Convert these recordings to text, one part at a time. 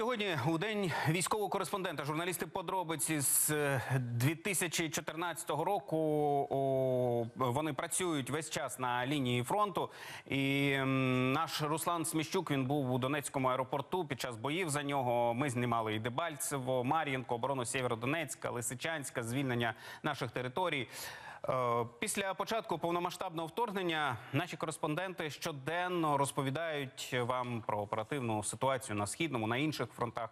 Сьогодні у день військового кореспондента журналісти подробиці з е, 2014 року. Вони працюють весь час на лінії фронту. І наш Руслан Сміщук він був у Донецькому аеропорту під час боїв за нього. Ми знімали і Дебальцево, Мар'їнко, оборону Сєвєродонецька, Лисичанська, звільнення наших територій. Е, Після початку повномасштабного вторгнення наші кореспонденти щоденно розповідають вам про оперативну ситуацію на східному, на інших фронтах,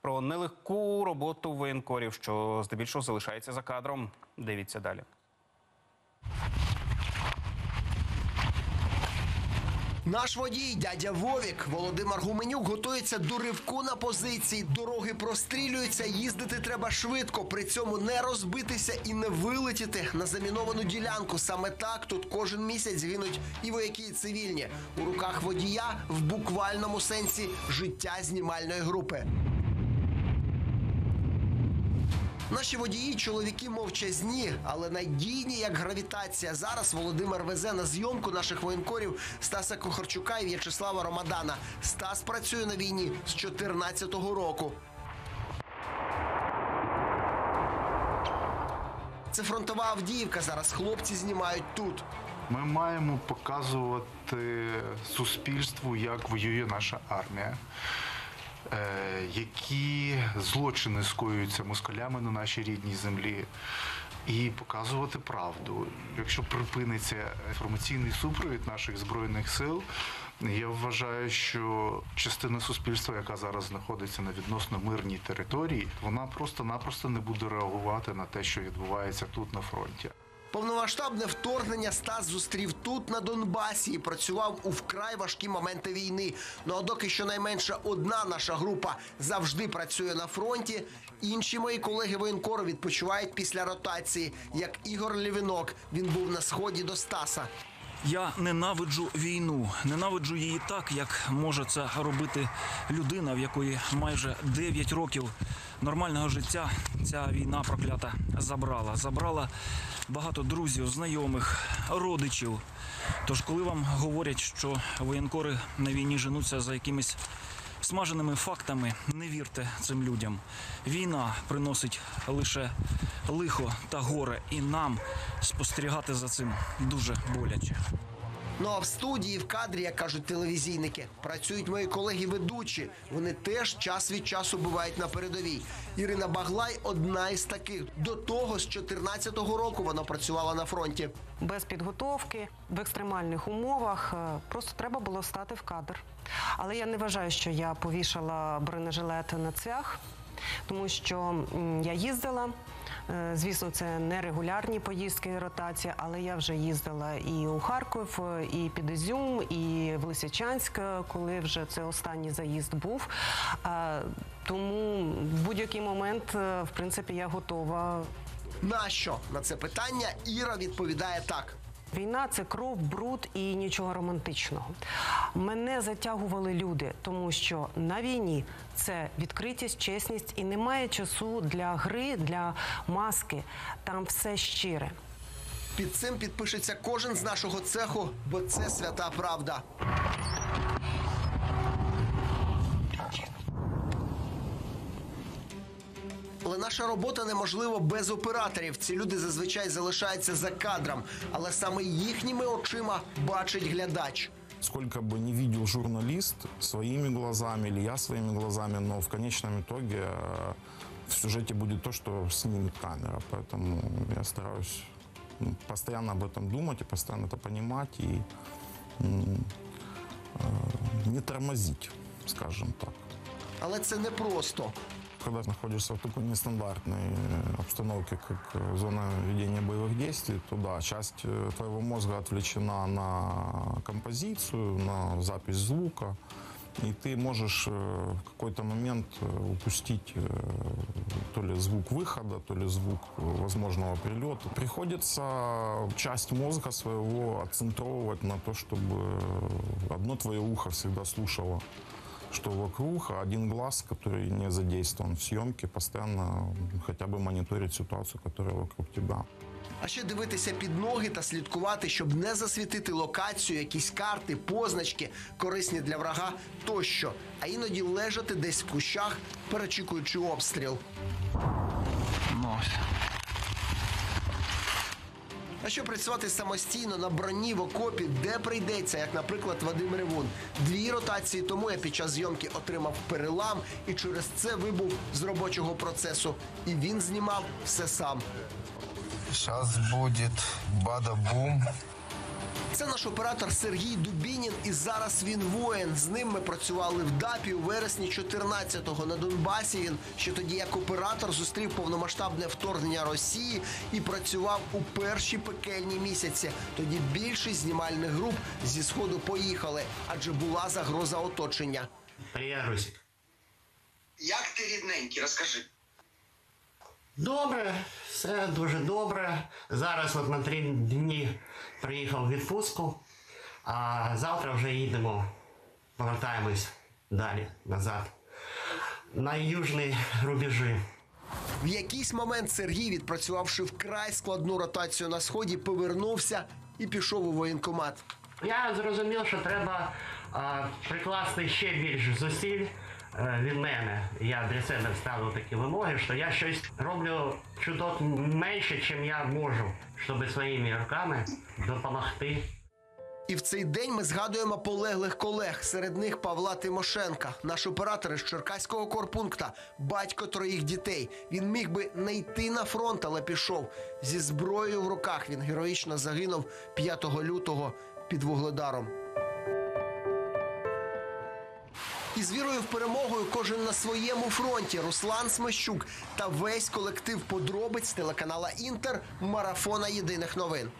про нелегку роботу воєнкорів, що здебільшого залишається за кадром. Дивіться далі. Наш водій, дядя Вовік, Володимир Гуменюк, готується до ривку на позиції. Дороги прострілюються, їздити треба швидко, при цьому не розбитися і не вилетіти на заміновану ділянку. Саме так тут кожен місяць гинуть і вояки, і цивільні. У руках водія в буквальному сенсі життя знімальної групи. Наші водії, чоловіки мовчазні, але надійні як гравітація. Зараз Володимир везе на зйомку наших воєнкорів Стаса Кохарчука і В'ячеслава Ромадана. Стас працює на війні з 14-го року. Це фронтова Авдіївка. Зараз хлопці знімають тут. Ми маємо показувати суспільству, як воює наша армія, які злочини скоюються москалями на нашій рідній землі, і показувати правду. Якщо припиниться інформаційний супровід наших збройних сил. Я вважаю, що частина суспільства, яка зараз знаходиться на відносно мирній території, вона просто-напросто не буде реагувати на те, що відбувається тут на фронті. Повномасштабне вторгнення Стас зустрів тут на Донбасі і працював у вкрай важкі моменти війни. Ну а доки щонайменше одна наша група завжди працює на фронті. Інші мої колеги воєнкори відпочивають після ротації, як Ігор Лівінок. Він був на сході до Стаса. Я ненавиджу війну, ненавиджу її так, як може це робити людина, в якої майже 9 років нормального життя ця війна проклята забрала. Забрала багато друзів, знайомих, родичів. Тож, коли вам говорять, що воєнкори на війні женуться за якимись смаженими фактами, не вірте цим людям. Війна приносить лише лихо та горе, і нам спостерігати за цим дуже боляче. Ну а в студії, в кадрі, як кажуть телевізійники, працюють мої колеги-ведучі. Вони теж час від часу бувають на передовій. Ірина Баглай одна із таких. До того з 14-го року вона працювала на фронті. без підготовки в екстремальних умовах. е, Просто треба було стати в кадр. Але я не вважаю, що я повішала бронежилет на цвях, тому що я їздила. Е, Звісно, це не регулярні поїздки ротація, але я вже їздила і у Харків, і під Ізюм, і в Лисичанськ, коли вже це останній заїзд був. Е, Тому в будь-який момент, е, в принципі, я готова Нащо на це питання Іра відповідає так. Війна це кров, бруд і нічого романтичного. Мене затягували люди, тому що на війні це відкритість, чесність і немає часу для гри, для маски. Там все щире. Під цим підпишеться кожен з нашого цеху, бо це свята правда. Але наша робота неможлива без операторів. Ці люди зазвичай залишаються за кадром, але саме їхніми очима бачить глядач. Сколько бы не видел журналист своими глазами или я своими глазами, но в конечном итоге э, в сюжете будет то, что снимет камера. Поэтому я стараюсь ну, постоянно об этом думать и постоянно это понимать и м, э, не тормозить, скажем так. Але це непросто. Когда находишься в такой нестандартной э, обстановке, как э, зона ведения боевых действий, то да, часть э, твоего мозга отвлечена на композицию, на запись звука, и ты можешь в какой-то момент упустить то ли звук выхода, то ли звук возможного прилета. Приходится часть мозга своего отцентровывать на то, чтобы одно твое ухо всегда слушало что вокруг, а один глаз, который не задействован в съемке, постоянно хотя бы мониторит ситуацию, которая вокруг тебя. А ще дивитися під ноги та слідкувати, щоб не засвітити локацію, якісь карти, позначки, корисні для врага тощо. А іноді лежати десь в кущах, перечікуючи обстріл. Ну, ось. А що працювати самостійно на броні в окопі, де прийдеться, як, наприклад, Вадим Ревун. Дві ротації тому я під час зйомки отримав перелам і через це вибув з робочого процесу. І він знімав все сам. Зараз буде бада-бум. Це наш оператор Сергій Дубінін, і зараз він воїн. З ним ми працювали в ДАПі у вересні 14-го на Донбасі. Він ще тоді як оператор зустрів повномасштабне вторгнення Росії і працював у перші пекельні місяці. Тоді більшість знімальних груп зі сходу поїхали, адже була загроза оточення. Привіт, Русик. Як ти рідненький, розкажи. Добре, все дуже добре. Зараз от на три дні приїхав в відпустку, а завтра вже їдемо, повертаємось далі назад. На южні рубежі. В якийсь момент Сергій, відпрацювавши вкрай складну ротацію на сході, повернувся і пішов у воєнкомат. Я зрозумів, що треба а, прикласти ще більш зусиль від мене. Я для себе ставлю такі вимоги, що я щось роблю чуток менше, чим я можу, щоб своїми руками допомогти. І в цей день ми згадуємо полеглих колег. Серед них Павла Тимошенка, наш оператор із Черкаського корпункта, батько троїх дітей. Він міг би не йти на фронт, але пішов зі зброєю в руках. Він героїчно загинув 5 лютого під вугледаром. І з вірою в перемогою кожен на своєму фронті. Руслан Смещук та весь колектив подробиць телеканала Інтер марафона єдиних новин.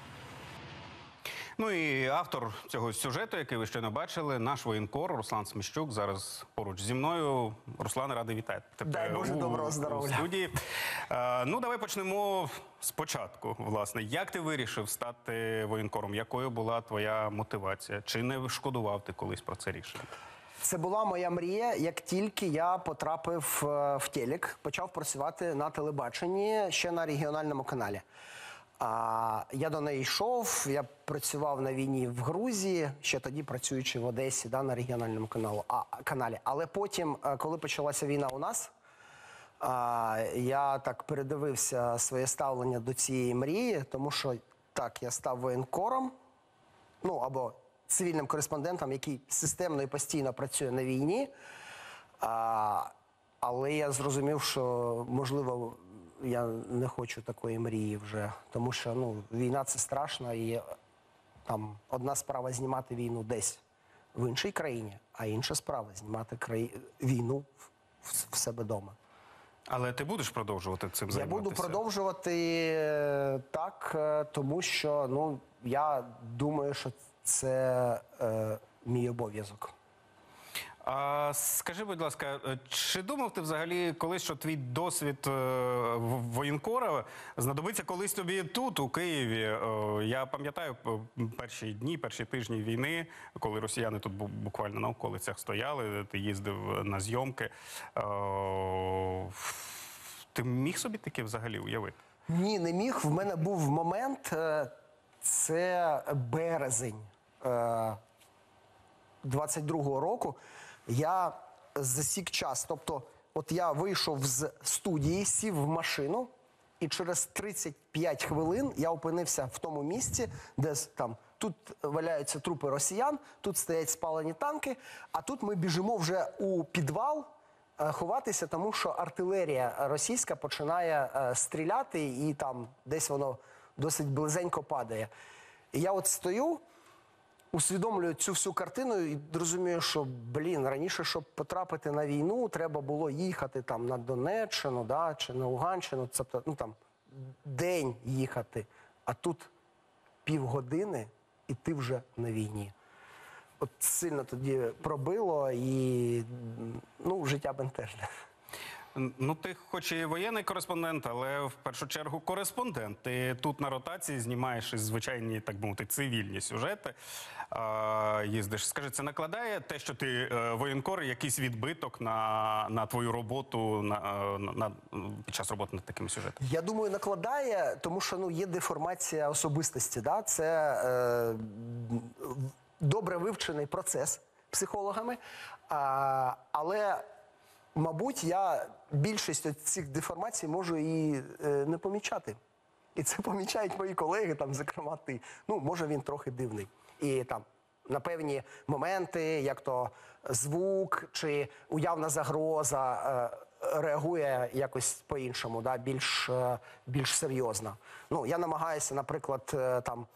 Ну і автор цього сюжету, який ви щойно бачили, наш воєнкор Руслан Сміщук зараз поруч зі мною. Руслан, радий вітати тебе Дай Боже у- доброго здоров'я. студії. Е, ну, давай почнемо спочатку. Власне, як ти вирішив стати воєнкором? Якою була твоя мотивація? Чи не шкодував ти колись про це рішення? Це була моя мрія. Як тільки я потрапив е, в телек, почав працювати на телебаченні ще на регіональному каналі. А, я до неї йшов, я працював на війні в Грузії, ще тоді працюючи в Одесі да, на регіональному каналу, а, каналі. Але потім, е, коли почалася війна у нас, а, я так передивився своє ставлення до цієї мрії, тому що так, я став воєнкором, ну або цивільним кореспондентом, який системно і постійно працює на війні. А, але я зрозумів, що можливо я не хочу такої мрії вже, тому що ну, війна це страшно, і там одна справа знімати війну десь в іншій країні, а інша справа знімати краї... війну в, в себе вдома. Але ти будеш продовжувати цим Я буду продовжувати е, так, е, тому що ну я думаю, що це е, мій обов'язок. А скажи, будь ласка, е, чи думав ти взагалі колись, що твій досвід е, воєнкора знадобиться колись тобі тут, у Києві? Е, Я пам'ятаю перші дні, перші тижні війни, коли росіяни тут буквально на околицях стояли, ти їздив на зйомки. Ти міг собі таке взагалі уявити? Ні, не міг. В мене був момент, це березень 22-го року. Я засік час. Тобто, от я вийшов з студії, сів в машину, і через 35 хвилин я опинився в тому місці, де там тут валяються трупи росіян, тут стоять спалені танки, а тут ми біжимо вже у підвал е, ховатися, тому що артилерія російська починає е, стріляти, і там десь воно досить близенько падає. І я от стою, усвідомлюю цю всю картину і розумію, що блін, раніше, щоб потрапити на війну, треба було їхати там на Донеччину, да, чи на Луганщину, тобто ну там день їхати, а тут півгодини, і ти вже на війні. От сильно тоді пробило і ну, життя бентежне. Ну, ти хоч і воєнний кореспондент, але в першу чергу кореспондент. Ти тут на ротації знімаєш звичайні, так би мовити, цивільні сюжети. А, їздиш. Скажи, це накладає те, що ти е, воєнкор, якийсь відбиток на, на твою роботу на, е, на, на- під час роботи над такими сюжетами? Я думаю, накладає, тому що ну є деформація особистості. Да? Це е, добре вивчений процес психологами. А, але, мабуть, я більшість цих деформацій можу і е, не помічати. І це помічають мої колеги, там, зокрема, ти. Ну, може, він трохи дивний. І там на певні моменти, як то звук чи уявна загроза, е, реагує якось по-іншому, да, більш, е, більш серйозно. Ну, я намагаюся, наприклад, е, там.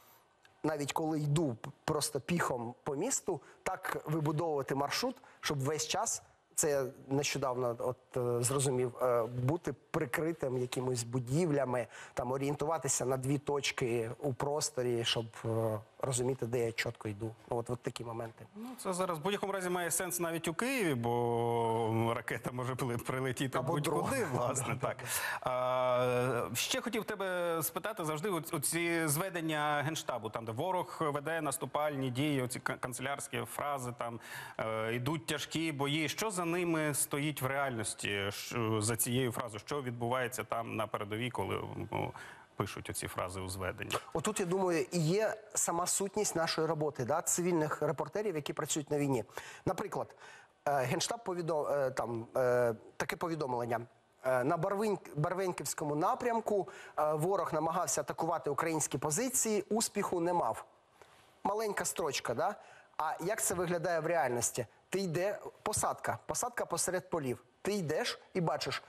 Навіть коли йду просто піхом по місту, так вибудовувати маршрут, щоб весь час це я нещодавно от е, зрозумів, е, бути прикритим якимось будівлями, там орієнтуватися на дві точки у просторі, щоб е, розуміти, де я чітко йду. Ну, От, от такі моменти. Ну, це зараз в будь-якому разі має сенс навіть у Києві, бо ракета може прилетіти Або будь-куди, власне. так. А, ще хотів тебе спитати завжди оці- зведення генштабу, там де ворог веде наступальні дії, оці канцелярські фрази, там е, йдуть тяжкі бої. Що за ними стоїть в реальності? За цією фразою, що відбувається там на передовій, коли ну, пишуть оці фрази у зведенні? Отут, я думаю, і є сама сутність нашої роботи, да, цивільних репортерів, які працюють на війні. Наприклад, е, Генштаб повідом, е, там, е, таке повідомлення. На Барвенківському напрямку ворог намагався атакувати українські позиції, успіху не мав. Маленька строчка, да? А як це виглядає в реальності? Ти йде посадка, посадка посеред полів. Ти йдеш і бачиш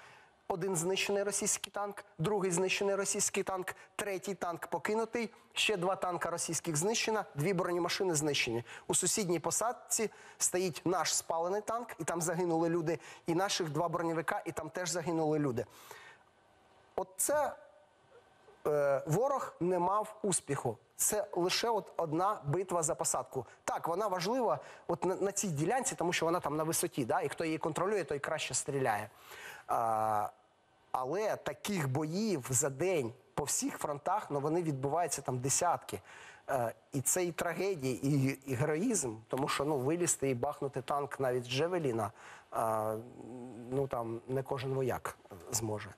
один знищений російський танк, другий знищений російський танк, третій танк покинутий, ще два танка російських знищено, дві бронемашини знищені. У сусідній посадці стоїть наш спалений танк, і там загинули люди, і наших два бронєвика, і там теж загинули люди. От це е, ворог не мав успіху. Це лише от одна битва за посадку. Так, вона важлива от на, на цій ділянці, тому що вона там на висоті, да? і хто її контролює, той краще стріляє. Але таких боїв за день по всіх фронтах ну, вони відбуваються там десятки. Е, і це і трагедія, і, і героїзм, тому що ну, вилізти і бахнути танк навіть з Джевеліна, ну там не кожен вояк зможе.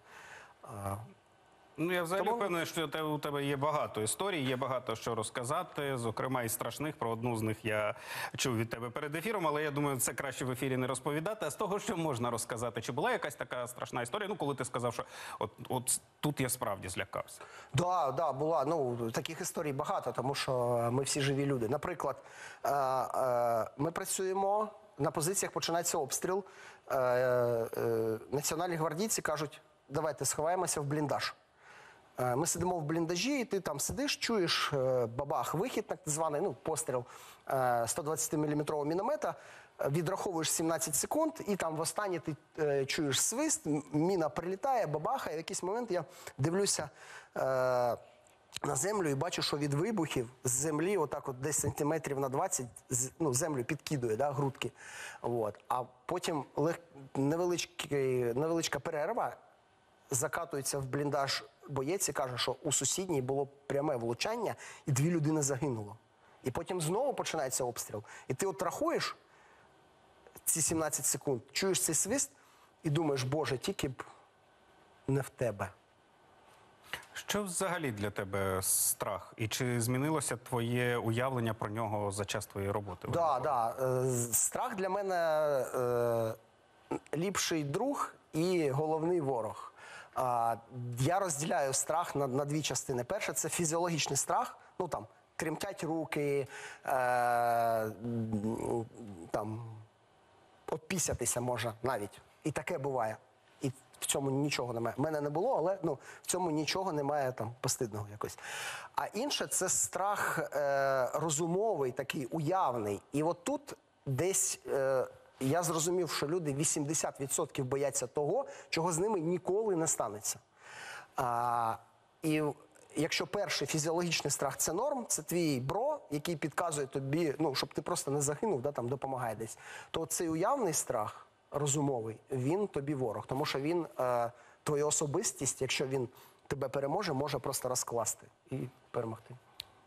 Ну, я взагалі Тому- впевнений, що те- у тебе є багато історій, є багато що розказати, зокрема і страшних. Про одну з них я чув від тебе перед ефіром, але я думаю, це краще в ефірі не розповідати. А з того, що можна розказати, чи була якась така страшна історія? Ну, коли ти сказав, що от, от тут я справді злякався. Да, да, була. Ну таких історій багато, тому що ми всі живі люди. Наприклад, е, е, ми працюємо на позиціях, починається обстріл. Е, національні гвардійці кажуть, давайте сховаємося в бліндаж. Е, Ми сидимо в бліндажі, і ти там сидиш, чуєш е, бабах, вихід, так званий, ну, постріл 120-мм міномета, е, відраховуєш 17 секунд, і там в останнє ти чуєш свист, міна прилітає, бабахає. В якийсь момент я дивлюся. На землю і бачу, що від вибухів з землі, отак от десь сантиметрів на 20, з- ну, землю підкидує, да, грудки. От. А потім лег... невеличка перерва, закатується в бліндаж боєць і каже, що у сусідній було пряме влучання, і дві людини загинуло. І потім знову починається обстріл. І ти от рахуєш ці 17 секунд, чуєш цей свист і думаєш, Боже, тільки б не в тебе. Що взагалі для тебе страх? І чи змінилося твоє уявлення про нього за час твоєї роботи? Да, да. Е, Страх для мене е, ліпший друг і головний ворог. Я розділяю страх на, на дві частини. Перше це фізіологічний страх, ну там тремтять руки, е, там опісятися може навіть. І таке буває. І в цьому нічого немає. Мене не було, але ну, в цьому нічого немає там постидного якось. А інше це страх е, розумовий, такий уявний. І от тут десь е, я зрозумів, що люди 80% бояться того, чого з ними ніколи не станеться. А, і якщо перший фізіологічний страх це норм, це твій бро, який підказує тобі, ну щоб ти просто не загинув, да, там допомагає десь. То цей уявний страх розумовий, він тобі ворог, тому що він е, твою особистість, якщо він тебе переможе, може просто розкласти і перемогти.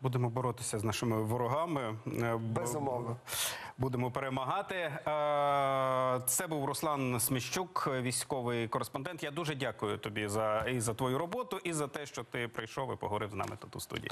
Будемо боротися з нашими ворогами. Е, Безумовно. Будемо перемагати. Е, Це був Руслан Сміщук, військовий кореспондент. Я дуже дякую тобі за і за твою роботу, і за те, що ти прийшов і поговорив з нами тут у студії.